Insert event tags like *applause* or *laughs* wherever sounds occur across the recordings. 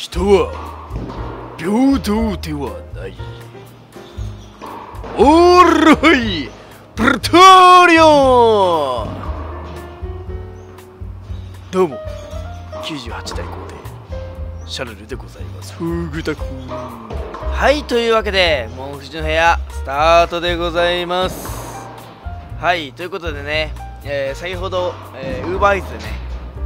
人は平等ではない。オーライプルトリオン。どうも98代皇帝シャルルでございます。フグタクはいというわけでモンフジの部屋スタートでございます。はいということでね、えー、先ほど、えー、ウーバーイーツでね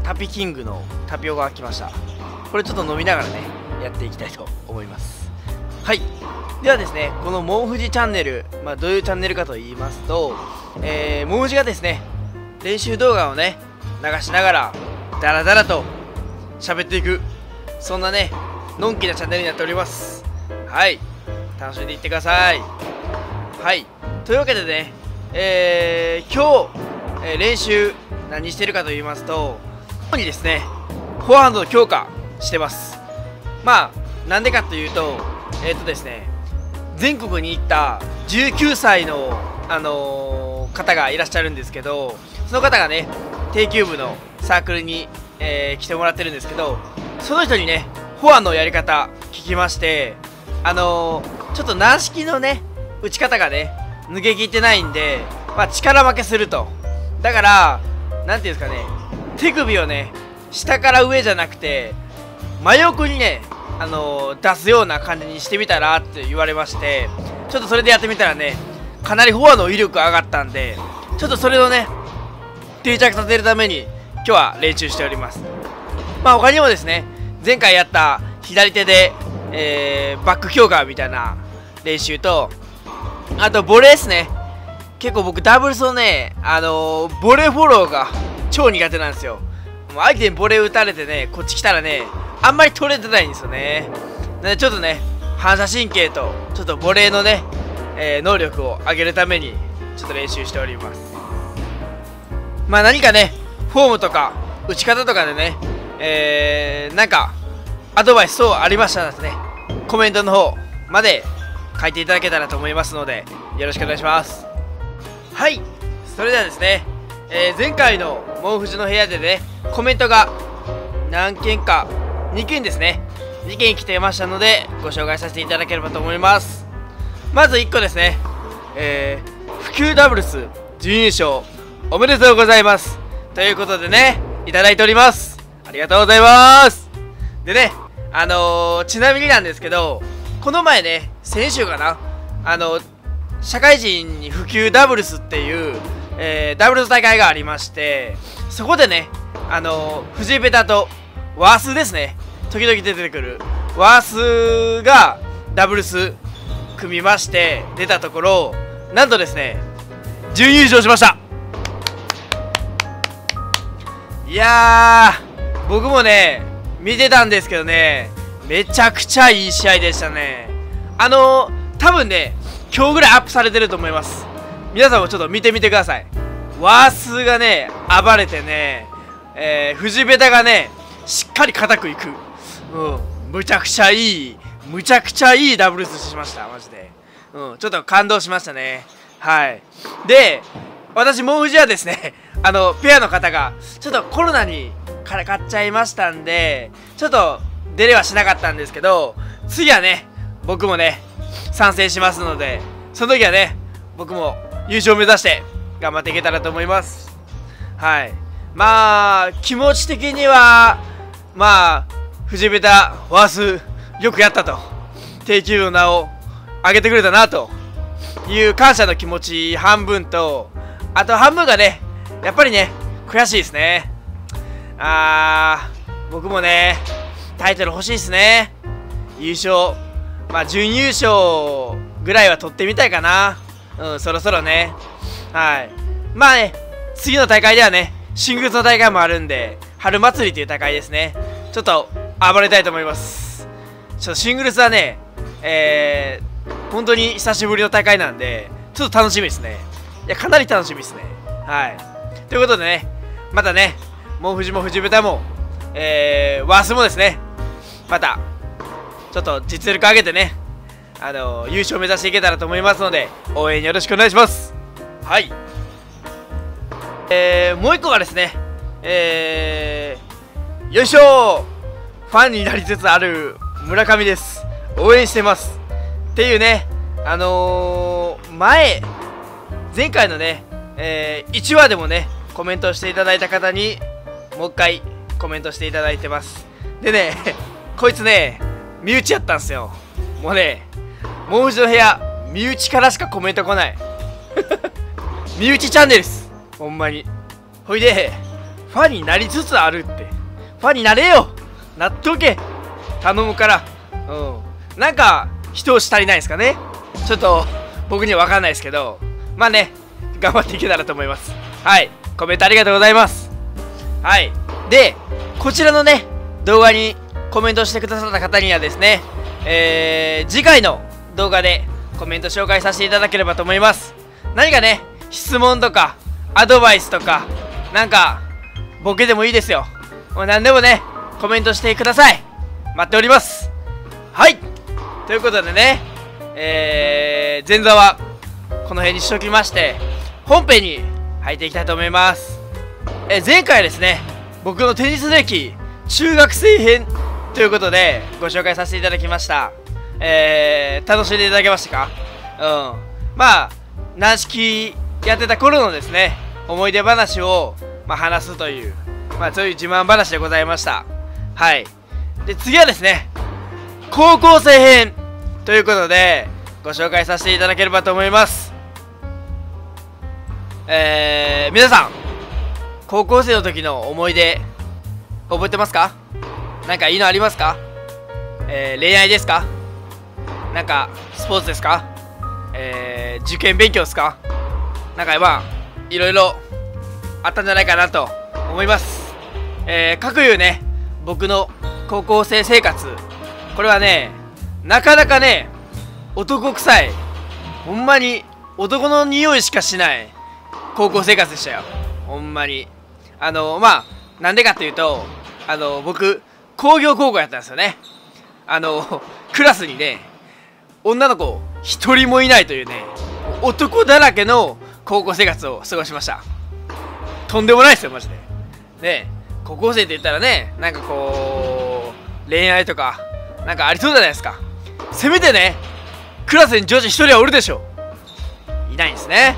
タピキングのタピオカが来ました。これちょっと飲みながらねやっていきたいと思います。はい。ではですねこのモンフジチャンネル、まあ、どういうチャンネルかと言いますと、えー、モンフジがですね練習動画をね流しながらダラダラと喋っていくそんなねのんきなチャンネルになっております。はい。楽しんでいってください。はい。というわけでねえー、今日、えー、練習何してるかと言いますとここにですねフォアハンドの強化してます。まあなんでかというとえっ、ー、とですね全国に行った19歳のあのー、方がいらっしゃるんですけどその方がね定休部のサークルに、えー、来てもらってるんですけどその人にねフォアのやり方聞きましてあの、ちょっと軟式のね打ち方がね抜けきってないんで、まあ、力負けすると。だから何ていうんですかね手首をね下から上じゃなくて真横にねあのー、出すような感じにしてみたらって言われましてちょっとそれでやってみたらねかなりフォアの威力上がったんでちょっとそれをね定着させるために今日は練習しております。まあ他にもですね前回やった左手で、えー、バック強化みたいな練習とあとボレーですね。結構僕ダブルスのねあのー、ボレーフォローが超苦手なんですよ。もう相手にボレー打たれてねこっち来たらねあんまり取れてないんですよね。なのでちょっとね反射神経とちょっとボレーのね、えー、能力を上げるためにちょっと練習しております。まあ何かねフォームとか打ち方とかでねえー、なんかアドバイス等ありましたらですねコメントの方まで書いていただけたらと思いますのでよろしくお願いします。はい。それではですね、えー、前回のモンフジの部屋でねコメントが何件か2件ですね。2件来てましたのでご紹介させていただければと思います。まず1個ですね。えー、普及ダブルス準優勝おめでとうございます。ということでねいただいております。ありがとうございます。でねあのー、ちなみになんですけどこの前ね先週かなあの社会人に普及ダブルスっていう、えー、ダブルス大会がありましてそこでねあのー、藤井ベタとワースですね。時々出てくる。ワースがダブルス組みまして出たところなんとですね準優勝しました。いや僕もね見てたんですけどねめちゃくちゃいい試合でしたね。あのー、多分ね今日ぐらいアップされてると思います。皆さんもちょっと見てみてください。ワースがね暴れてねえー、藤ベタがねしっかり固くいく。うん。むちゃくちゃいい。むちゃくちゃいいダブルスしました。マジで。うん。ちょっと感動しましたね。はい。で私もう藤はですね *laughs* あのペアの方がちょっとコロナにからかっちゃいましたんでちょっと出れはしなかったんですけど次はね僕もね参戦しますのでその時はね僕も優勝目指して頑張っていけたらと思います。はい。まあ気持ち的にはまあ藤ベタワースよくやったと。定休の名を上げてくれたなという感謝の気持ち半分とあと半分がねやっぱりね悔しいですね。あー僕もねタイトル欲しいですね。優勝まあ準優勝ぐらいは取ってみたいかな。うんそろそろね。はい。まあね次の大会ではねシングルスの大会もあるんで春祭りという大会ですね。ちょっと暴れたいと思います。ちょっとシングルスはねえー、本当に久しぶりの大会なんでちょっと楽しみですね。いやかなり楽しみですね。はい。ということでねまたねもう藤も藤豚もえー、ワースもですね。またちょっと実力上げてねあのー、優勝目指していけたらと思いますので応援よろしくお願いします。はい。えー、もう一個がですねえー、よいしょファンになりつつある村上です。応援してます。っていうねあのー、前前回のね、えー、1話でもねコメントしていただいた方にもう一回コメントしていただいてます。でね *laughs* こいつね身内やったんすよ。もうねもう一度部屋身内からしかコメント来ない。*laughs* 身内チャンネルです。ほんまに。ほいでファンになりつつあるって。ファンになれよなっとけ頼むから。うん。なんか人押し足りないですかね。ちょっと僕には分かんないですけど。まあね頑張っていけたらと思います。はい。コメントありがとうございます。はい。でこちらのね動画にコメントしてくださった方にはですねえー、次回の動画でコメント紹介させていただければと思います。何かね質問とかアドバイスとかなんかボケでもいいですよ。もう何でもねコメントしてください。待っております。はい。ということでねえー、前座はこの辺にしときまして本編に入っていきたいと思います。え前回ですね僕のテニス歴中学生編ということでご紹介させていただきました。えー、楽しんでいただけましたか？うん。まあ軟式やってた頃のですね思い出話を、まあ、話すという、まあ、そういう自慢話でございました。はい。で次はですね高校生編ということでご紹介させていただければと思います。えー、皆さん高校生の時の思い出覚えてますか？何かいいのありますか？えー、恋愛ですか？なんかスポーツですか？えー、受験勉強ですか？なんかまあいろいろあったんじゃないかなと思います。えー、各いうね僕の高校生生活。これはねなかなかね男臭い。ほんまに男の匂いしかしない。高校生活でしたよ。ほんまに。あのまあなんでかっていうとあの僕工業高校やったんですよね。あのクラスにね女の子一人もいないというね男だらけの高校生活を過ごしました。とんでもないですよマジで。ね。高校生って言ったらねなんかこう恋愛とかなんかありそうじゃないですか。せめてねクラスに女子1人はおるでしょいないんですね。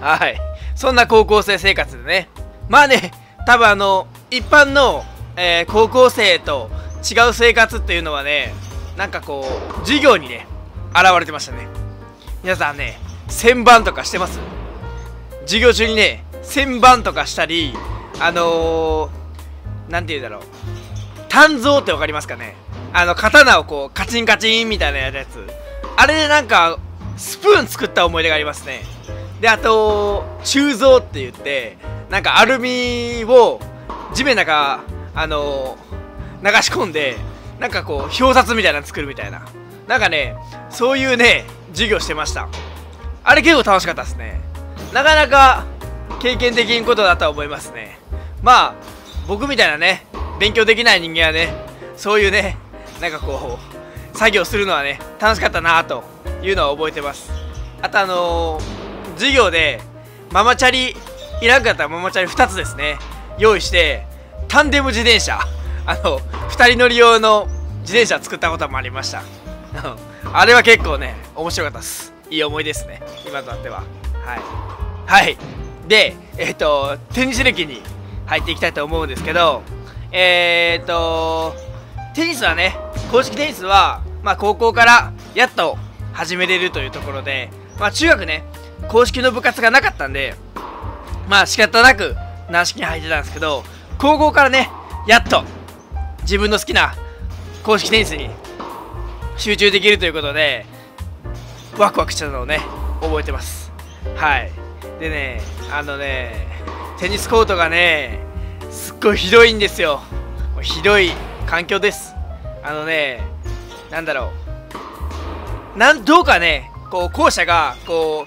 はい。そんな高校生生活でね。まあね多分あの一般の、えー、高校生と違う生活っていうのはねなんかこう授業にね現れてましたね。皆さんね旋盤とかしてます？授業中にね旋盤とかしたりあのー、なんて言うだろう。鍛造って分かりますかね。あの刀をこうカチンカチンみたいなやつ。あれでなんかスプーン作った思い出がありますね。であと鋳造って言ってなんかアルミを地面の中あの、流し込んでなんかこう表札みたいなの作るみたいな。なんかねそういうね授業してました。あれ結構楽しかったですね。なかなか経験できんことだとは思いますね。まあ僕みたいなね勉強できない人間はねそういうねなんかこう作業するのはね楽しかったなというのは覚えてます。あとあのー、授業でママチャリいらんかったらママチャリ2つですね用意してタンデム自転車。あの2人乗り用の自転車作ったこともありました。*laughs* あれは結構ね面白かったです。いい思いですね今となっては。はい。はい。でえっ、ー、とテニス歴に入っていきたいと思うんですけどえっ、とテニスはね公式テニスは、まあ、高校からやっと始めれるというところで、まあ、中学ね公式の部活がなかったんでまあ仕方なく軟式に入ってたんですけど高校からねやっと自分の好きな公式テニスに集中できるということでワクワクしたのをね覚えてます。はい。でねあのねテニスコートがねすっごいひどいんですよ。ひどい環境です。あのねなんだろう。なんどうかねこう校舎がこ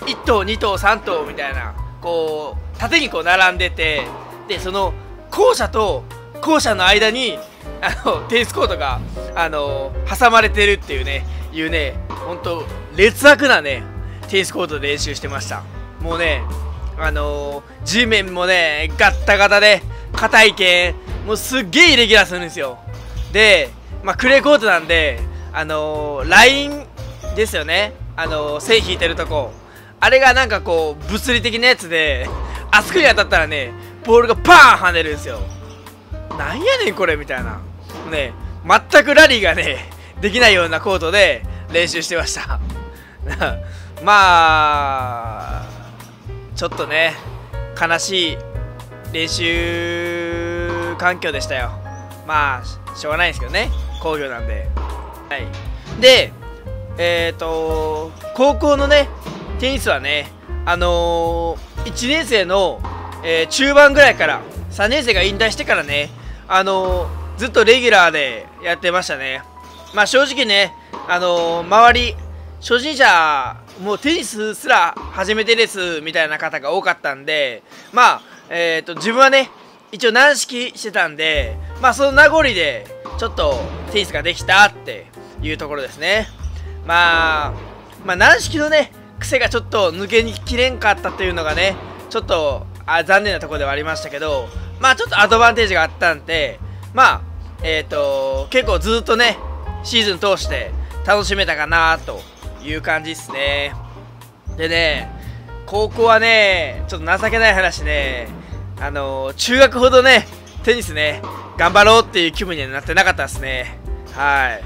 う1頭2頭3頭みたいなこう縦にこう並んでてでその校舎と校舎の間にあのテニスコートがあの挟まれてるっていうねいうね本当劣悪なねテニスコートで練習してました。もうねあのー、地面もねガッタガタで硬いけんもうすっげえイレギュラーするんですよ。で、まあ、クレーコートなんで、あのー、ラインですよね、あのー、線引いてるとこ。あれがなんかこう物理的なやつであそこに当たったらねボールがパーン跳ねるんですよ。なんやねんこれみたいな。ね全くラリーがねできないようなコートで練習してました。*laughs* まあちょっとね悲しい練習環境でしたよ。まあしょうがないですけどね。工業なんで。はい。でえっ、ー、と高校のねテニスはねあのー、1年生の、えー、中盤ぐらいから3年生が引退してからねあのー、ずっとレギュラーでやってましたね。まあ正直ねあの周り初心者もうテニスすら初めてですみたいな方が多かったんでまあえっ、と自分はね一応軟式してたんでまあその名残でちょっとテニスができたっていうところですね。まあまあ軟式のね癖がちょっと抜けにきれんかったというのがねちょっとあ残念なところではありましたけどまあちょっとアドバンテージがあったんでまあえっ、ー、と結構ずっとねシーズン通して楽しめたかなという感じですね。でね高校はねちょっと情けない話ねあのー、中学ほどねテニスね頑張ろうっていう気分にはなってなかったですね。はい。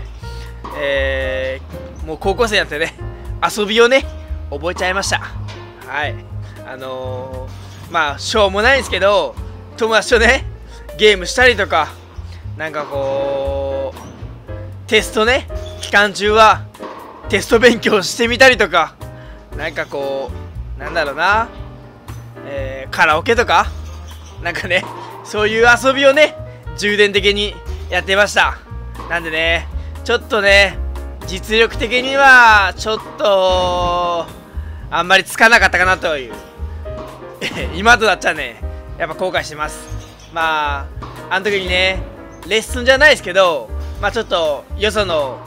えー、もう高校生になってね遊びをね覚えちゃいました。はい。あのー、まあしょうもないんですけど友達とねゲームしたりとかなんかこうテストね期間中はテスト勉強してみたりとかなんかこうなんだろうな、えー、カラオケとかなんかねそういう遊びをね充電的にやってました。なんでねちょっとね実力的にはちょっとあんまりつかなかったかなという。*laughs* 今となっちゃねやっぱ後悔してます。まああの時にねレッスンじゃないですけどまあちょっとよその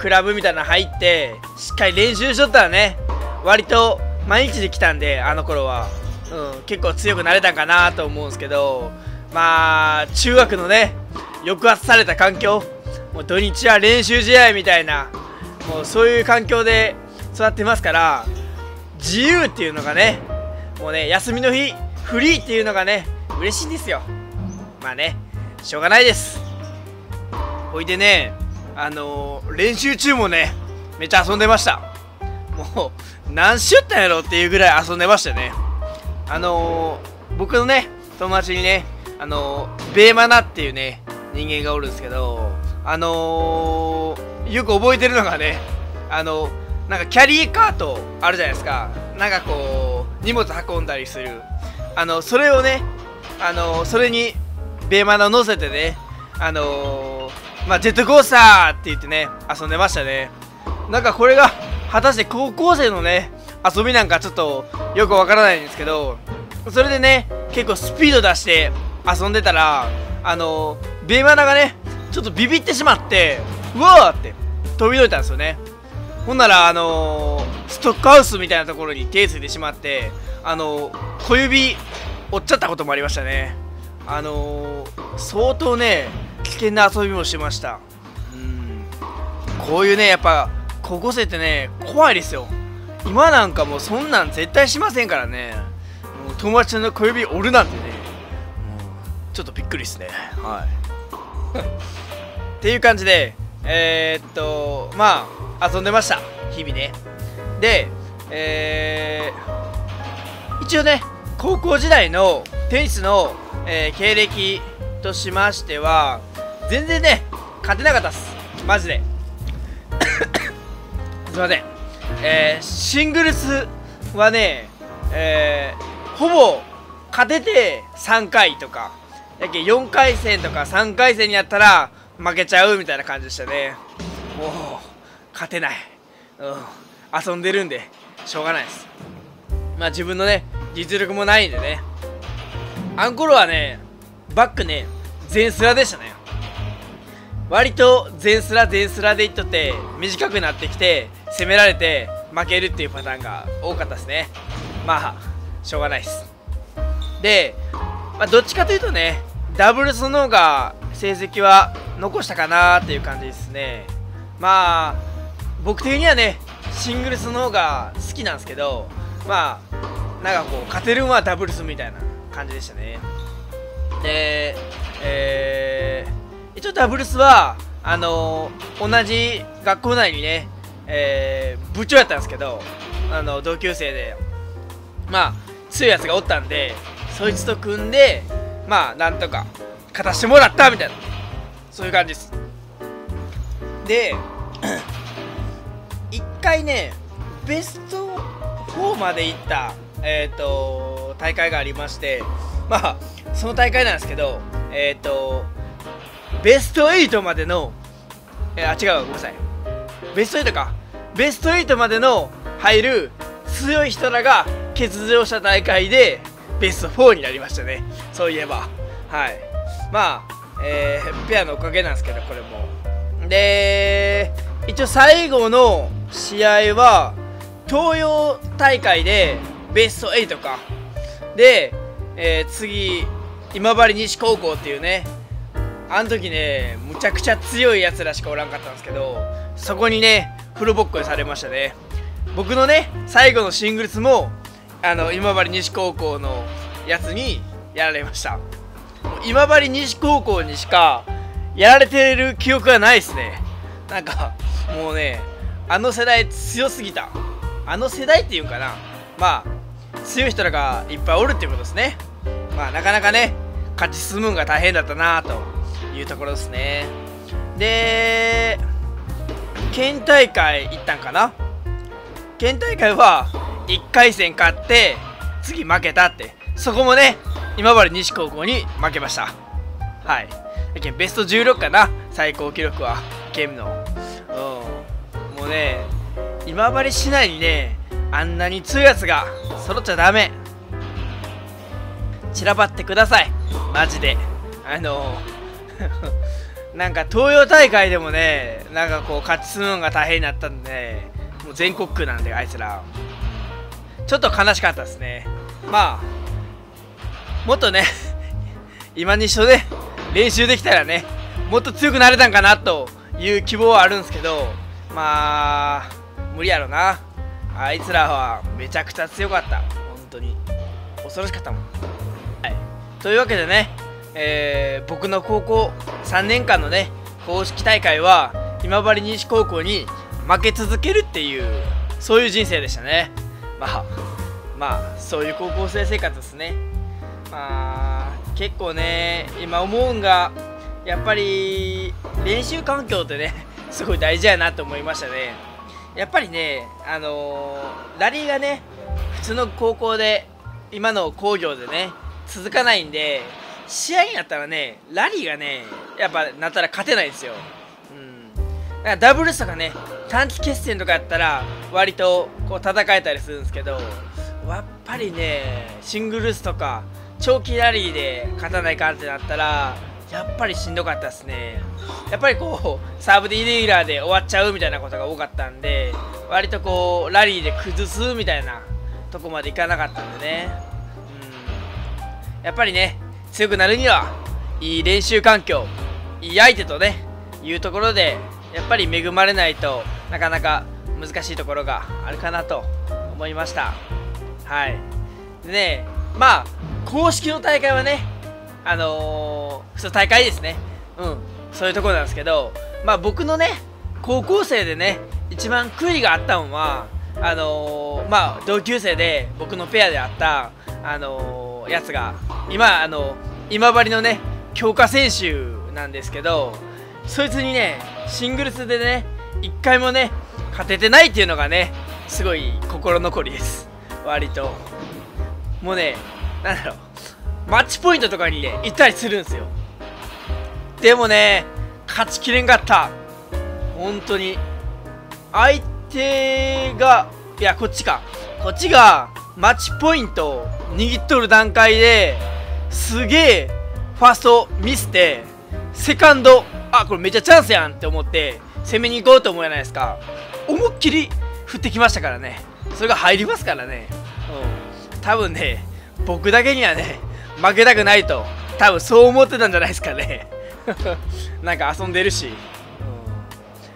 クラブみたいなの入ってしっかり練習しとったらね。割と毎日できたんであの頃は、うん、結構強くなれたんかなと思うんですけどまあ中学のね抑圧された環境。もう土日は練習試合みたいな。もうそういう環境で育ってますから自由っていうのがねもうね休みの日フリーっていうのがね嬉しいんですよ。まあねしょうがないです。ほいでねあのー、練習中もねめっちゃ遊んでました。もう何しよったんやろっていうぐらい遊んでましたね。あのー、僕のね友達にねあのー、ベーマナっていうね人間がおるんですけどあの、よく覚えてるのがねあのなんかキャリーカートあるじゃないですか。なんかこう荷物運んだりする。あのそれをねあのそれにベーマナを乗せてねあの、まあ、ジェットコースターって言ってね遊んでましたね。なんかこれが果たして高校生のね遊びなんかちょっとよくわからないんですけどそれでね結構スピード出して遊んでたらあの、ベーマナがねちょっとビビってしまってうわーって飛び降りたんですよね。ほんならあのー、ストックハウスみたいなところに手ついてしまってあのー、小指折っちゃったこともありましたね。あのー、相当ね危険な遊びもしてました。うん。こういうねやっぱ高校生ってね怖いですよ。今なんかもうそんなん絶対しませんからね。もう友達の小指折るなんてね。ちょっとびっくりですね。はい。*laughs* っていう感じでえー、っとまあ遊んでました。日々ね。でえー、一応ね高校時代のテニスの、えー、経歴としましては全然ね勝てなかったっす。マジで。*coughs* すいません。えー、シングルスはねえー、ほぼ勝てて3回とかやけ4回戦とか3回戦にやったら負けちゃうみたいな感じでしたね。もう勝てない、うん、遊んでるんでしょうがないです。まあ自分のね実力もないんでね。あんころはねバックね全スラでしたね。割と全スラ全スラでいっとって短くなってきて攻められて負けるっていうパターンが多かったですね。まあしょうがないです。で、まあ、どっちかというとねダブルスの方が成績は残したかなっていう感じですね。まあ僕的にはねシングルスの方が好きなんですけどまあなんかこう勝てるのはダブルスみたいな感じでしたね。でえー、一応ダブルスはあのー、同じ学校内にね、えー、部長やったんですけどあの同級生でまあ強いやつがおったんでそいつと組んでまあなんとか勝たしてもらったみたいなそういう感じです。で *clears throat* 一回ねベスト4まで行ったえっ、ー、と大会がありましてまあその大会なんですけどえっ、ー、とベスト8までのえあ違うごめんなさい。ベスト8か。ベスト8までの入る強い人らが欠場した大会でベスト4になりましたね。そういえば。はい。まあ、えー、ペアのおかげなんですけどこれも。で一応最後の試合は東洋大会でベスト8か。で、えー、次今治西高校っていうねあの時ねむちゃくちゃ強いやつらしかおらんかったんですけどそこにねフルボッコにされましたね。僕のね最後のシングルスもあの今治西高校のやつにやられました。今治西高校にしかやられてる記憶がないですね。なんかもうねあの世代強すぎた。あの世代っていうんかな。まあ強い人らがいっぱいおるっていうことですね。まあなかなかね勝ち進むんが大変だったなというところですね。で県大会行ったんかな？県大会は1回戦勝って次負けたって。そこもね今治西高校に負けました。はい。ベスト16かな最高記録は。県の。うん。もうね今治市内にねあんなに強いやつが揃っちゃダメ。散らばってください。マジで。あのーなんか東洋大会でもねなんかこう勝ち進むのが大変になったんでもう全国区なんであいつら。ちょっと悲しかったですね。まあもっとね *laughs* 今に一緒で練習できたらねもっと強くなれたんかなという希望はあるんですけどまあ無理やろな。あいつらはめちゃくちゃ強かった。本当に。恐ろしかったもん、はい、というわけでねえー、僕の高校3年間のね公式大会は今治西高校に負け続けるっていうそういう人生でしたね。まあまあそういう高校生生活ですね。まあ結構ね今思うんがやっぱり練習環境ってね *laughs* すごい大事やなと思いましたね。やっぱりねあのー、ラリーがね普通の高校で今の工業でね続かないんで試合になったらねラリーがねやっぱなったら勝てないですよ。うん。だかダブルスとかね短期決戦とかやったら割とこう戦えたりするんですけどやっぱりねシングルスとか長期ラリーで勝たないかってなったらやっぱりしんどかったですね。やっぱりこうサーブでイレギュラーで終わっちゃうみたいなことが多かったんで割とこうラリーで崩すみたいなとこまでいかなかったんでね。うん。やっぱりね強くなるにはいい練習環境いい相手とねいうところでやっぱり恵まれないとなかなか難しいところがあるかなと思いました。はい。でねまあ公式の大会はねあのー、普通大会ですね。うん。そういうところなんですけどまあ僕のね高校生でね一番悔いがあったのはあのー、まあ同級生で僕のペアであったあのー、やつが今あの今治のね強化選手なんですけどそいつにねシングルスでね1回もね勝ててないっていうのがねすごい心残りです。割と。もうねなんだろう。マッチポイントとかにね行ったりするんですよ。でもね勝ちきれんかった。本当に。相手がいやこっちか。こっちがマッチポイント。握っとる段階ですげえファーストミスてセカンドあこれめっちゃチャンスやんって思って攻めに行こうと思うじゃないですか。思いっきり振ってきましたからね。それが入りますからね。うん。多分ね僕だけにはね負けたくないと多分そう思ってたんじゃないですかね。*laughs* なんか遊んでるし、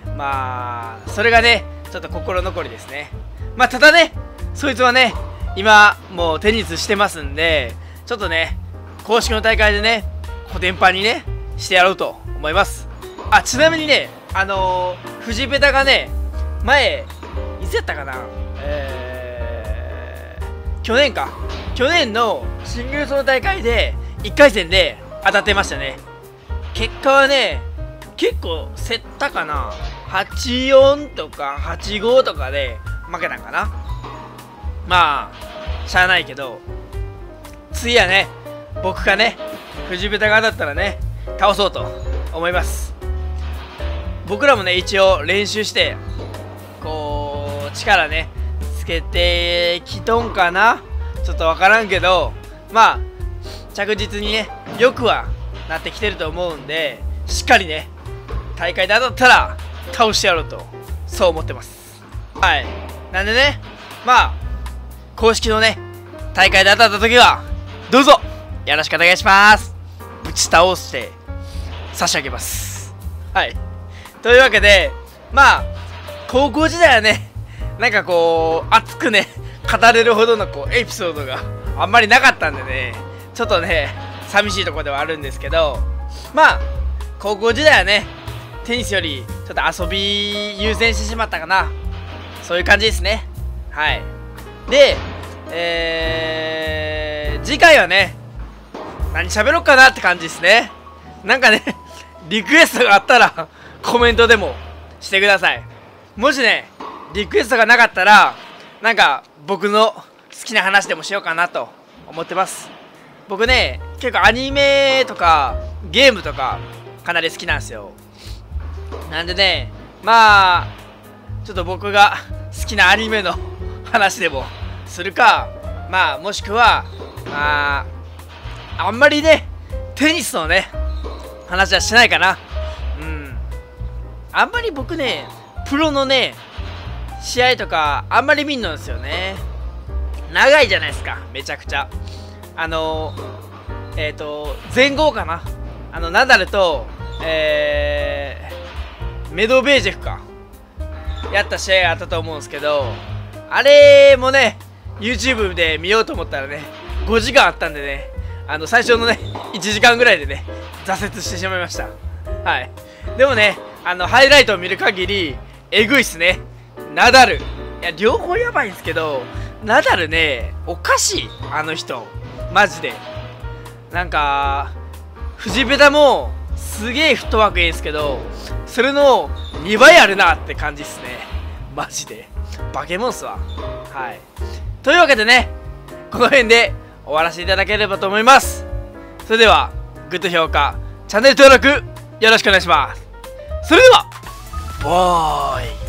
うん、まあそれがねちょっと心残りですね。まあただねそいつはね今もうテニスしてますんでちょっとね公式の大会でねコテンパンにねしてやろうと思います。あちなみにねあのー、フジペタがね前いつやったかな？えー、去年か。去年のシングルスの大会で1回戦で当たってましたね。結果はね結構競ったかな？84とか85とかで負けたんかな？まあしゃあないけど次はね僕がね藤豚が当たったらね倒そうと思います。僕らもね一応練習してこう力ねつけてきとんかな？ちょっと分からんけどまあ着実にねよくはなってきてると思うんでしっかりね大会で当たったら倒してやろうとそう思ってます。はい。なんでねまあ公式のね大会で当たった時はどうぞ。よろしくお願いします。ぶち倒して差し上げます。はい。というわけでまあ高校時代はねなんかこう熱くね語れるほどのこうエピソードがあんまりなかったんでねちょっとね寂しいとこではあるんですけどまあ高校時代はねテニスよりちょっと遊び優先してしまったかな。そういう感じですね。はい。でえー、次回はね何喋ろうかなって感じですね。なんかね *laughs* リクエストがあったら *laughs* コメントでもしてください。もしねリクエストがなかったらなんか僕の好きな話でもしようかなと思ってます。僕ね結構アニメとかゲームとかかなり好きなんですよ。なんでねまあちょっと僕が好きなアニメの話でもするか。まあもしくはまああんまりねテニスのね話はしないかな。うん。あんまり僕ねプロのね試合とかあんまり見んのですよね。長いじゃないですか。めちゃくちゃ。あのえっ、ー、と前後かな。あのナダルとえー、メドベージェフか。やった試合があったと思うんですけどあれもね YouTube で見ようと思ったらね5時間あったんでねあの最初のね1時間ぐらいでね挫折してしまいました。はい。でもねあのハイライトを見る限りえぐいっすね。ナダル。いや両方やばいんですけどナダルねおかしい。あの人。マジで。なんか藤ベタもすげえフットワークいいんですけどそれの2倍あるなって感じっすね。マジで。化けモンっすわ。はい。というわけでねこの辺で終わらせていただければと思います。それではグッド高評価チャンネル登録よろしくお願いします。それではバイ。